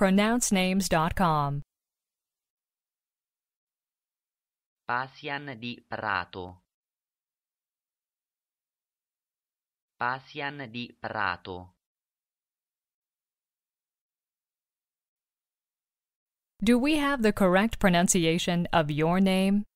PronounceNames.com. Pasian di Prato. Pasian di Prato. Do we have the correct pronunciation of your name?